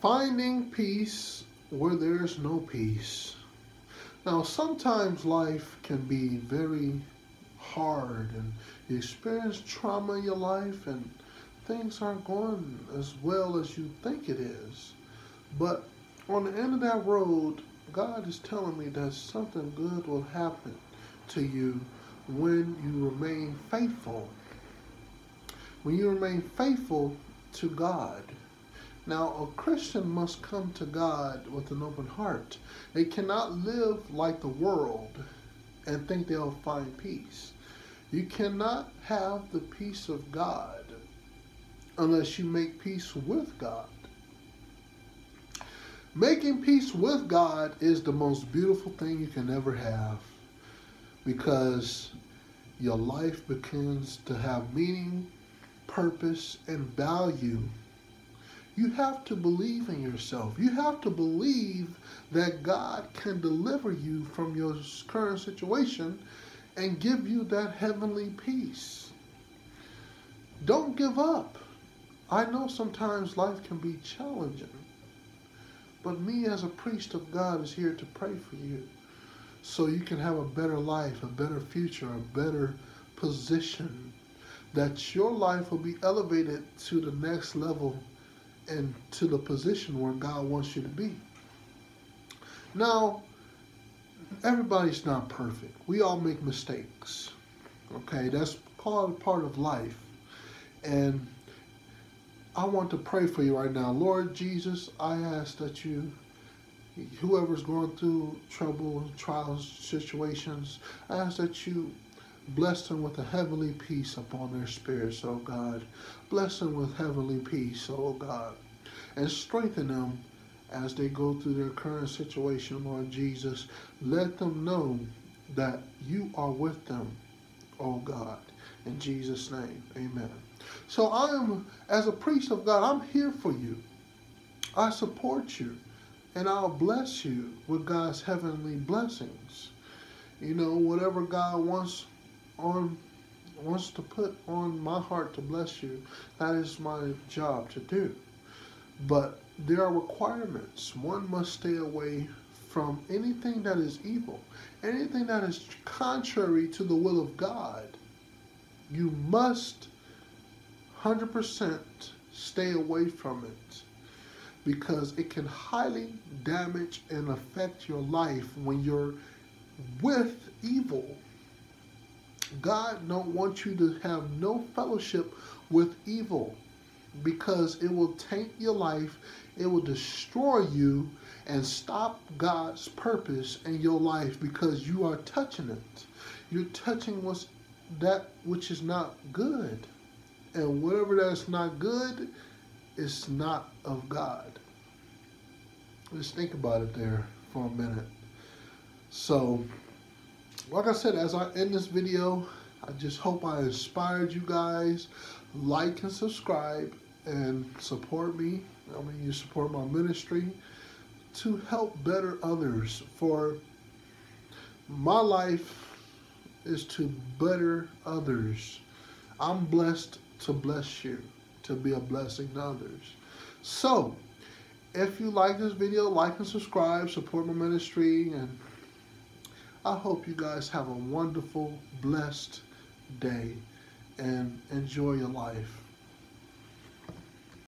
Finding peace where there's no peace. Now, sometimes life can be very hard and you experience trauma in your life and things aren't going as well as you think it is. But on the end of that road, God is telling me that something good will happen to you when you remain faithful. When you remain faithful to God. Now, a Christian must come to God with an open heart. They cannot live like the world and think they'll find peace. You cannot have the peace of God unless you make peace with God. Making peace with God is the most beautiful thing you can ever have because your life begins to have meaning, purpose, and value. You have to believe in yourself. You have to believe that God can deliver you from your current situation and give you that heavenly peace. Don't give up. I know sometimes life can be challenging, but me as a priest of God is here to pray for you so you can have a better life, a better future, a better position, that your life will be elevated to the next level and to the position where God wants you to be. Now, everybody's not perfect. We all make mistakes. Okay, that's part part of life. And I want to pray for you right now. Lord Jesus, I ask that you, whoever's going through trouble, trials, situations, I ask that you bless them with a heavenly peace upon their spirits, oh God. Bless them with heavenly peace, oh God. And strengthen them as they go through their current situation, Lord Jesus. Let them know that you are with them, oh God. In Jesus' name, amen. So I am, as a priest of God, I'm here for you. I support you, and I'll bless you with God's heavenly blessings. You know, whatever God wants on wants to put on my heart to bless you, that is my job to do. But there are requirements. One must stay away from anything that is evil, anything that is contrary to the will of God. You must 100% stay away from it because it can highly damage and affect your life when you're with evil. God don't want you to have no fellowship with evil because it will taint your life, it will destroy you and stop God's purpose in your life because you are touching it. You're touching what's that which is not good. And whatever that's not good is not of God. Just think about it there for a minute. So, like I said, as I end this video, I just hope I inspired you guys. Like and subscribe and support me. I mean, you support my ministry to help better others. For my life is to better others. I'm blessed to bless you, to be a blessing to others. So, if you like this video, like and subscribe, support my ministry, and I hope you guys have a wonderful, blessed day and enjoy your life.